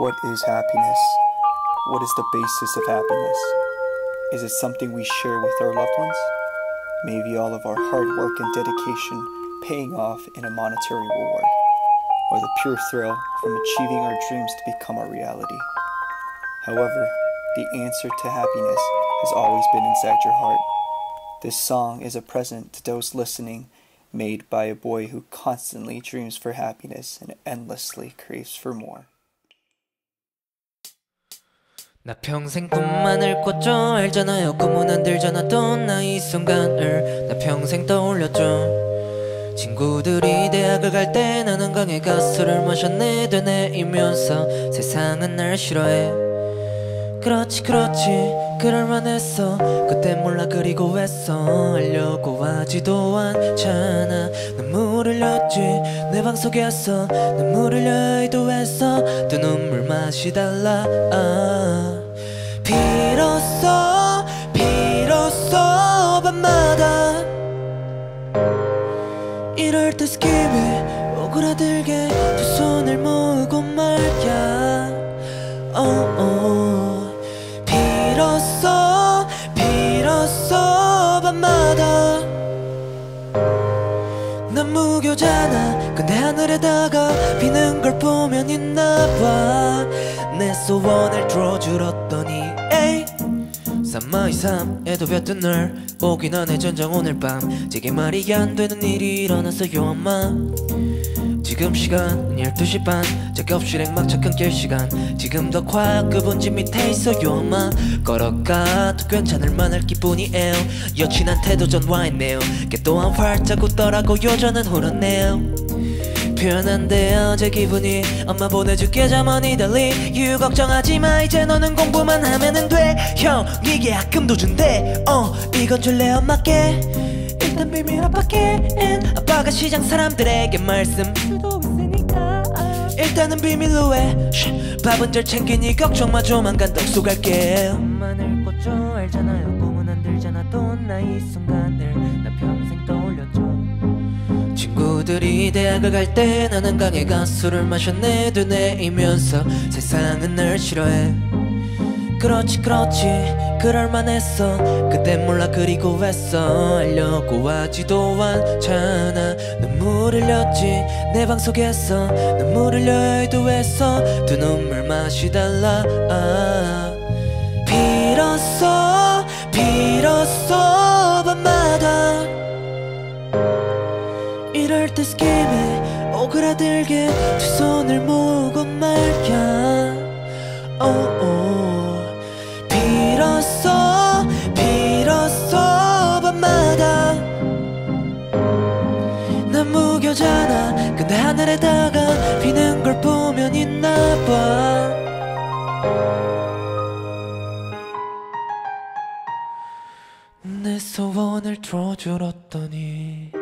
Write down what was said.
What is happiness? What is the basis of happiness? Is it something we share with our loved ones? Maybe all of our hard work and dedication paying off in a monetary reward, or the pure thrill from achieving our dreams to become a reality. However, the answer to happiness has always been inside your heart. This song is a present to those listening, made by a boy who constantly dreams for happiness and endlessly craves for more. 나 평생 꿈만을 꿨죠. 알잖아요. 꿈은 안 들잖아. 또 나 이 순간을 나 평생 떠올렸죠. 친구들이 대학을 갈 때 나는 강에 가스를 마셨네. 되뇌이면서 세상은 날 싫어해. 그렇지 그렇지 그럴만 했어. 그때 몰라 그리고 왜써 하려고 하지도 않잖아. 눈물 흘렸지. 내 방 속에서 눈물 흘려도 했어. 두 눈물 맛이 달라. 아. 비로소 비로소 밤마다. 이럴 때 스킵이 오그라들게 두 손을 모으고 난 무교잖아 근데 하늘에다가 비는 걸 보면 있나 봐. 내 소원을 들어주었더니 에이 삼마이 삼에도 볕든 날 오긴 하네. 전장 오늘 밤. 제게 말이 안 되는 일이 일어났어요 엄마 지금 시간 12시 반. 작업실행 막차 끊길 시간. 지금 더 과학급은 밑에 있어요 엄마 걸어가도 괜찮을 만할 기분이에요. 여친한테도 전화했네요. 걔 또한 활짝 웃더라고요 저는 울었네요. 표현 안 돼요 제 기분이. 엄마 보내줄게 자머니 달리. 유 걱정하지 마 이제 너는 공부만 하면은 돼형 이게 학금도 준대. 어 이건 줄래 엄마께? 일단 비밀 아빠께. 아빠가 시장 사람들에게 말씀 일단은 비밀로 해. 쉿, 밥은 잘 챙기니 걱정 마 조만간 덕수 갈게. 엄마늘 꽂죠 알잖아요. 꿈은 안 들잖아 또 나이 순간을. 나 평생 떠올렸죠 친구들이 대학을 갈 때 나는 강에 가수를 마셨네 되뇌이면서. 세상은 날 싫어해 그렇지 그렇지. 그럴만 했어. 그때 몰라 그리고 왜써 하려고 하지도 않잖아. 눈물 흘렸지. 내 방 속에서 눈물 흘려 해도 했어. 두 눈물 맛이 달라. 아. 비로소 비로소 밤마다. 이럴 때 스킵에 오그라들게 두 손을 모으고 말야. oh. 근데 하늘에다가 비는 걸 보면 있나봐. 내 소원을 들어주었더니